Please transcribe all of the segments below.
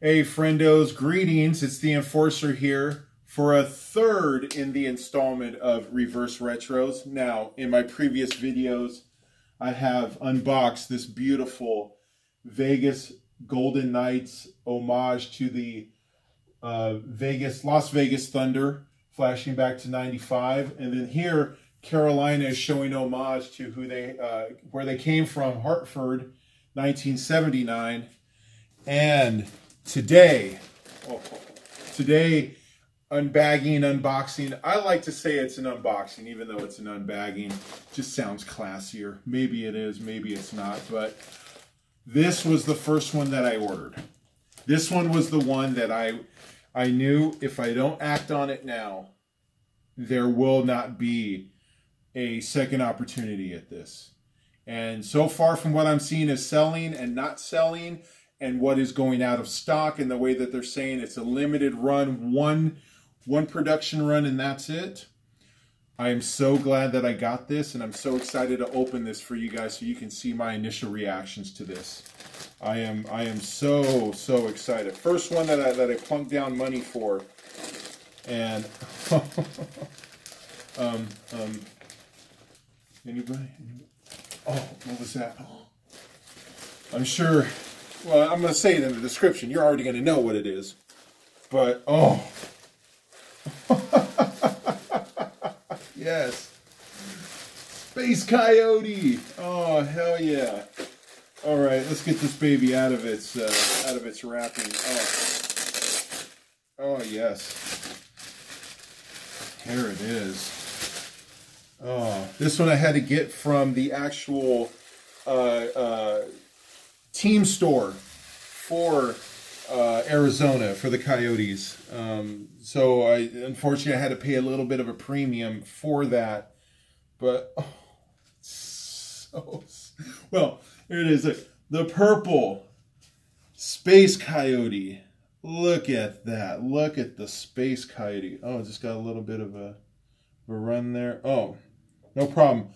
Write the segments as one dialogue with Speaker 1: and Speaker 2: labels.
Speaker 1: Hey, friendos, greetings. It's the Enforcer here for a third in the installment of Reverse Retros. Now, in my previous videos, I have unboxed this beautiful Vegas Golden Knights homage to the uh, Vegas, Las Vegas Thunder, flashing back to 95. And then here, Carolina is showing homage to who they, uh, where they came from, Hartford, 1979. And today, oh, today, unbagging, unboxing. I like to say it's an unboxing, even though it's an unbagging. Just sounds classier. Maybe it is, maybe it's not. But this was the first one that I ordered. This one was the one that I, I knew if I don't act on it now, there will not be a second opportunity at this. And so far from what I'm seeing is selling and not selling, and what is going out of stock and the way that they're saying it's a limited run, one one production run and that's it. I am so glad that I got this and I'm so excited to open this for you guys so you can see my initial reactions to this. I am I am so so excited. First one that I that I plunked down money for. And um um anybody? Oh, what was that? I'm sure well, I'm going to say it in the description. You're already going to know what it is. But, oh. yes. Space Coyote. Oh, hell yeah. All right, let's get this baby out of its uh, out of its wrapping. Oh, oh yes. Here it is. Oh, this one I had to get from the actual uh, uh, team store for uh, Arizona for the Coyotes. Um, so I unfortunately I had to pay a little bit of a premium for that, but oh, so well here it is. The purple space coyote. Look at that. Look at the space coyote. Oh, it just got a little bit of a, a run there. Oh, no problem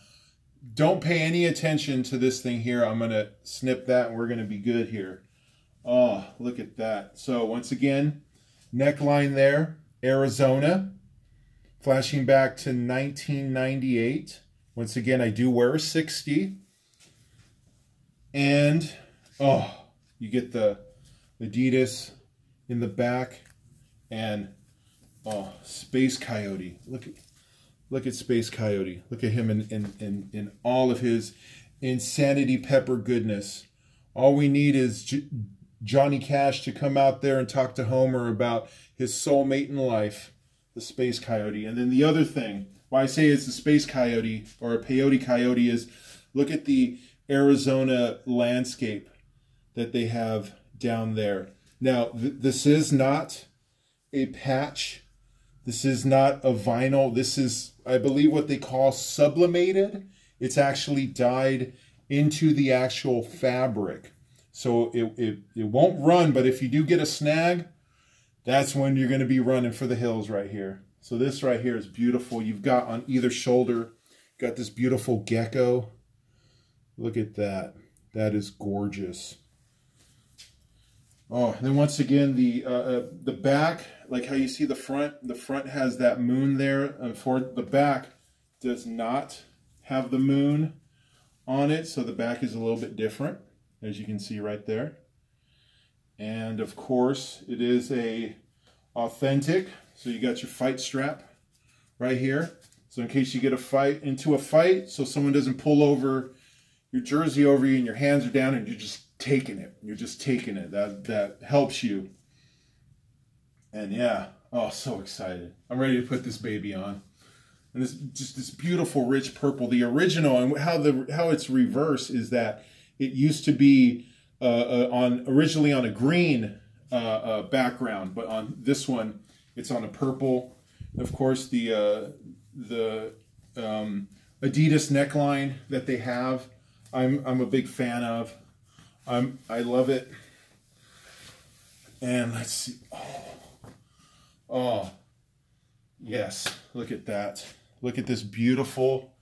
Speaker 1: don't pay any attention to this thing here. I'm going to snip that and we're going to be good here. Oh, look at that. So once again, neckline there, Arizona, flashing back to 1998. Once again, I do wear a 60. And, oh, you get the Adidas in the back and, oh, Space Coyote. Look at Look at Space Coyote. Look at him in, in, in, in all of his insanity pepper goodness. All we need is J Johnny Cash to come out there and talk to Homer about his soulmate in life, the Space Coyote. And then the other thing, why I say it's a Space Coyote or a Peyote Coyote is look at the Arizona landscape that they have down there. Now, th this is not a patch this is not a vinyl. This is, I believe, what they call sublimated. It's actually dyed into the actual fabric. So it, it, it won't run, but if you do get a snag, that's when you're going to be running for the hills right here. So this right here is beautiful. You've got on either shoulder, got this beautiful gecko. Look at that. That is gorgeous. Oh, then once again, the uh, uh, the back, like how you see the front, the front has that moon there. And for the back does not have the moon on it, so the back is a little bit different, as you can see right there. And of course, it is a authentic. So you got your fight strap right here. So in case you get a fight into a fight, so someone doesn't pull over your jersey over you and your hands are down and you're just taking it. You're just taking it. That that helps you. And yeah, oh, so excited. I'm ready to put this baby on. And this just this beautiful rich purple. The original and how the how it's reverse is that it used to be uh, uh, on originally on a green uh, uh background, but on this one it's on a purple. Of course, the uh, the um, Adidas neckline that they have, I'm I'm a big fan of. I'm, I love it. And let's see. Oh, oh, yes. Look at that. Look at this beautiful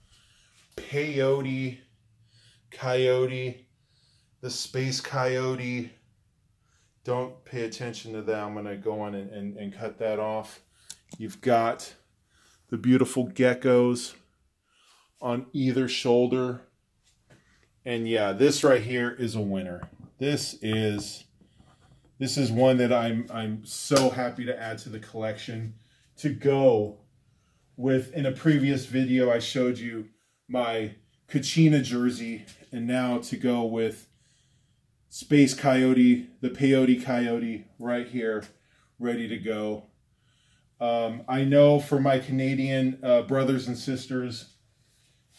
Speaker 1: peyote coyote, the space coyote don't pay attention to that. I'm going to go on and, and, and cut that off. You've got the beautiful geckos on either shoulder. And yeah, this right here is a winner. This is this is one that I'm I'm so happy to add to the collection to go with in a previous video I showed you my Kachina jersey and now to go with Space Coyote, the Peyote Coyote right here, ready to go. Um, I know for my Canadian uh, brothers and sisters,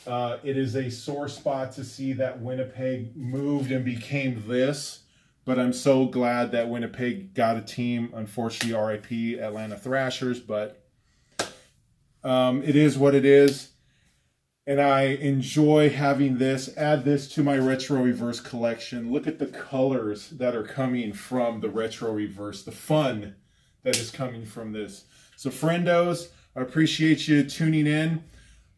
Speaker 1: uh, it is a sore spot to see that Winnipeg moved and became this, but I'm so glad that Winnipeg got a team. Unfortunately, RIP Atlanta Thrashers, but um, it is what it is. And I enjoy having this. Add this to my Retro Reverse collection. Look at the colors that are coming from the Retro Reverse, the fun that is coming from this. So, friendos, I appreciate you tuning in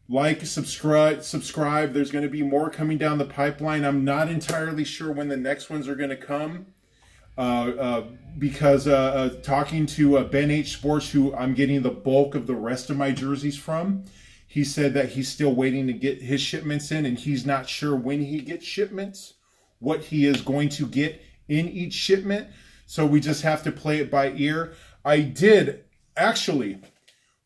Speaker 1: like subscribe subscribe. There's going to be more coming down the pipeline. I'm not entirely sure when the next ones are going to come uh, uh, because uh, uh talking to uh, ben h. Sports who i'm getting the bulk of the rest of my jerseys from he said that he's still waiting to get his shipments in and he's not sure when he gets shipments what he is going to get in each shipment. So we just have to play it by ear. I did actually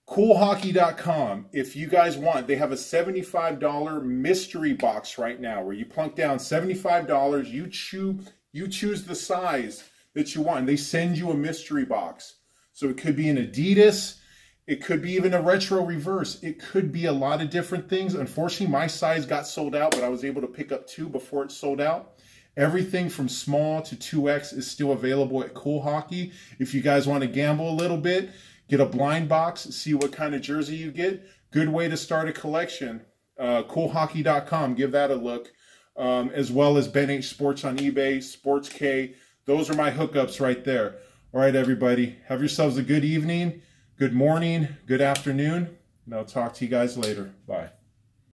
Speaker 1: coolhockey.com if you guys want they have a $75 mystery box right now where you plunk down $75 you choose you choose the size that you want and they send you a mystery box. So it could be an adidas. It could be even a retro reverse. It could be a lot of different things. Unfortunately my size got sold out but i was able to pick up two before it sold out. Everything from small to 2x is still available at cool hockey. If you guys want to gamble a little bit Get a blind box, see what kind of jersey you get. Good way to start a collection. Uh, coolhockey.com, give that a look. Um, as well as Ben H Sports on eBay, Sports K. Those are my hookups right there. All right, everybody. Have yourselves a good evening, good morning, good afternoon, and I'll talk to you guys later. Bye.